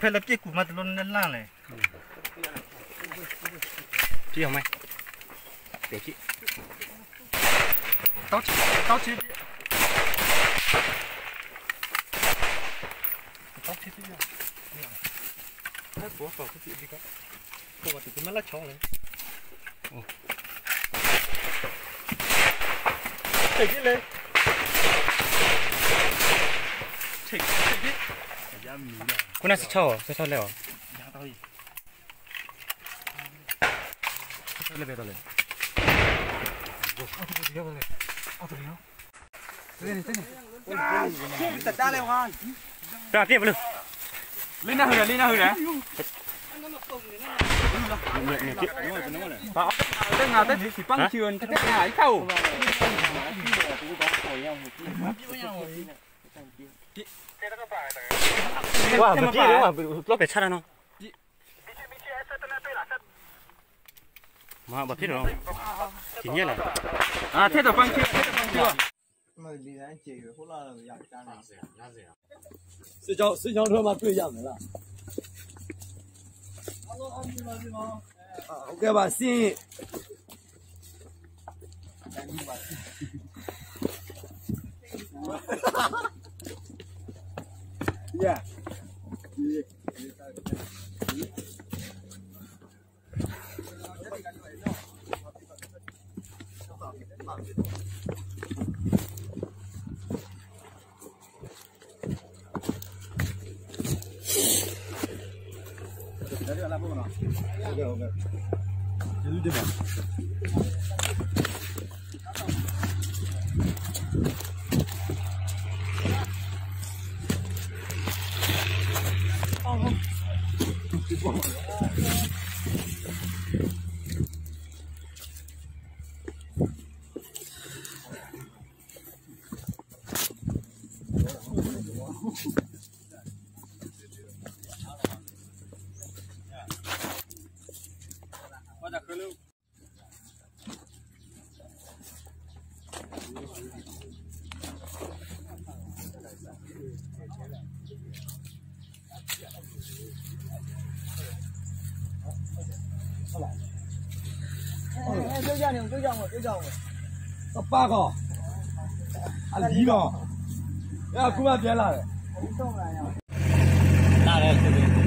phải là chiếc của mặt luôn lên la này. Chị không mày để chị. Tao chị tao chị tao chị đi hết bố vào cái chị đi các. không mà tụi tôi mất lá chó này. Ừ. Để chị lên. Chị chị cô nào sẽ cho sẽ cho leo. Lên về rồi lên ra, tiếp luôn lên nào hử lên nào hử nè tên nào tên chỉ băng chườn tên nào ấy khâu Hãy subscribe cho kênh Ghiền Mì Gõ Để không bỏ lỡ những video hấp dẫn Wow, bởi kia đúng không? Lót bẻ chát ra nó Mà bởi kia đúng không? Chỉ nhé là À, thế là băng kia, thế là băng kia Mà đi ra chỉ hút là giả chát này Sư cháu, sư cháu thôi mà tươi giả này là Ok bà xin Yeah. 吧，新。耶，OK OK，这就 哎哎，别叫你，别叫我，别叫我。这八个，啊，一个，要，姑妈别了。你送来呀？哪来这边？